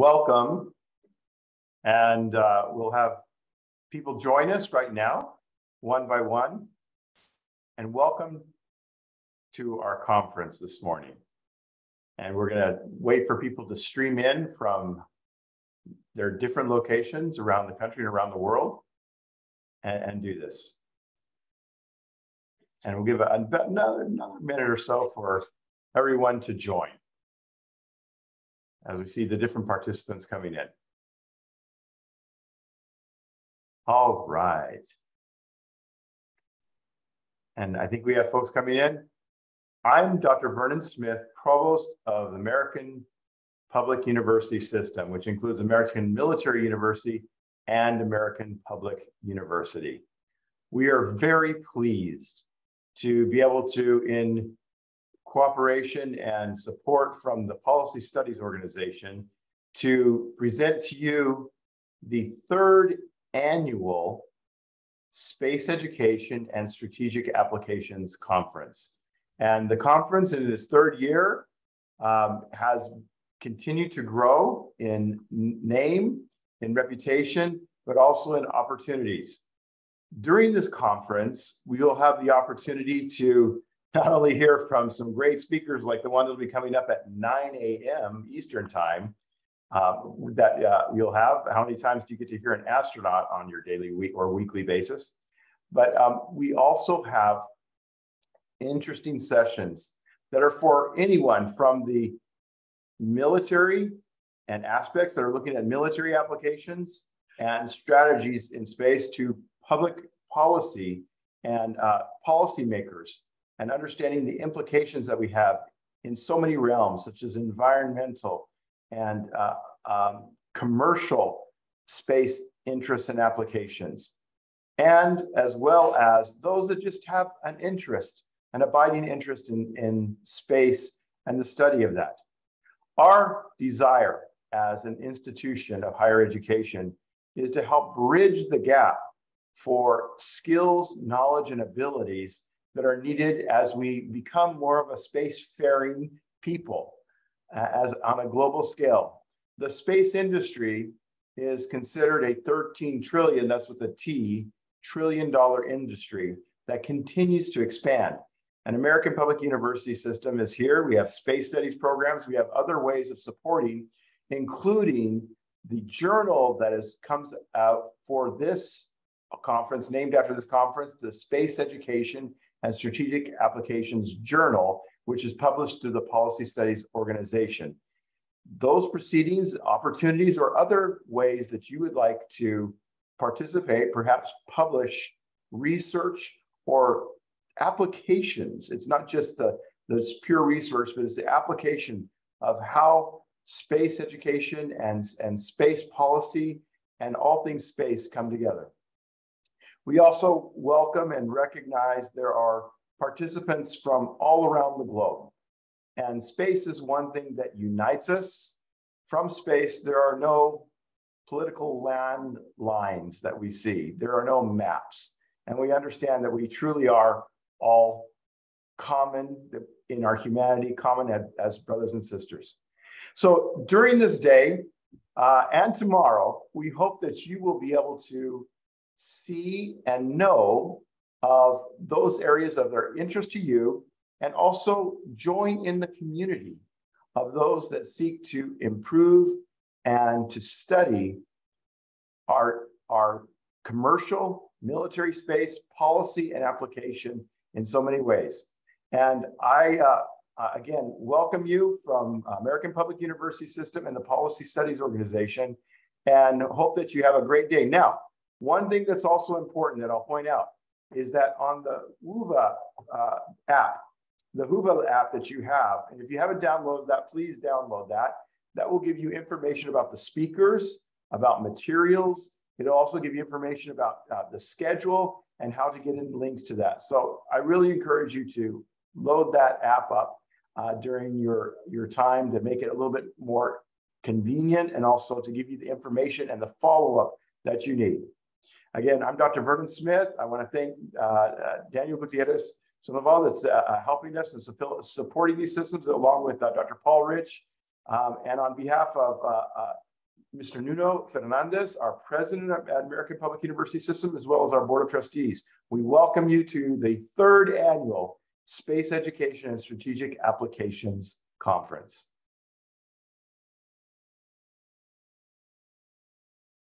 welcome. And uh, we'll have people join us right now, one by one. And welcome to our conference this morning. And we're going to wait for people to stream in from their different locations around the country and around the world and, and do this. And we'll give a, another, another minute or so for everyone to join as we see the different participants coming in. All right. And I think we have folks coming in. I'm Dr. Vernon Smith, Provost of American Public University System, which includes American Military University and American Public University. We are very pleased to be able to, in cooperation and support from the Policy Studies Organization, to present to you the third annual Space Education and Strategic Applications Conference. And the conference in its third year um, has continued to grow in name, in reputation, but also in opportunities. During this conference, we will have the opportunity to not only hear from some great speakers like the one that will be coming up at 9 a.m. Eastern Time, um, that uh, you'll have. How many times do you get to hear an astronaut on your daily week or weekly basis? But um, we also have interesting sessions that are for anyone from the military and aspects that are looking at military applications and strategies in space to public policy and uh, policymakers and understanding the implications that we have in so many realms, such as environmental, and uh, um, commercial space interests and applications, and as well as those that just have an interest, an abiding interest in, in space and the study of that. Our desire as an institution of higher education is to help bridge the gap for skills, knowledge, and abilities that are needed as we become more of a spacefaring people uh, as on a global scale. The space industry is considered a 13 trillion, that's with a T, trillion dollar industry that continues to expand. An American Public University system is here. We have space studies programs. We have other ways of supporting, including the journal that is comes out for this conference, named after this conference, the Space Education and Strategic Applications Journal, which is published through the Policy Studies Organization. Those proceedings, opportunities, or other ways that you would like to participate, perhaps publish research or applications. It's not just the, the pure research, but it's the application of how space education and, and space policy and all things space come together. We also welcome and recognize there are participants from all around the globe. And space is one thing that unites us. From space, there are no political land lines that we see. There are no maps. And we understand that we truly are all common in our humanity, common as brothers and sisters. So during this day uh, and tomorrow, we hope that you will be able to see and know of those areas of their interest to you and also join in the community of those that seek to improve and to study our, our commercial military space policy and application in so many ways. And I, uh, uh, again, welcome you from American Public University System and the Policy Studies Organization and hope that you have a great day. Now, one thing that's also important that I'll point out is that on the Whova uh, app, the Whova app that you have, and if you haven't downloaded that, please download that. That will give you information about the speakers, about materials. It'll also give you information about uh, the schedule and how to get in links to that. So I really encourage you to load that app up uh, during your, your time to make it a little bit more convenient and also to give you the information and the follow-up that you need. Again, I'm Dr. Vernon Smith. I want to thank uh, uh, Daniel Gutierrez some of all that's uh, uh helping us and supporting these systems, along with uh, Dr. Paul Rich. Um, and on behalf of Mr. Nuno Fernandes, our president of American Public University System, as well as our board of trustees. We welcome you to the third annual Space Education and Strategic Applications Conference.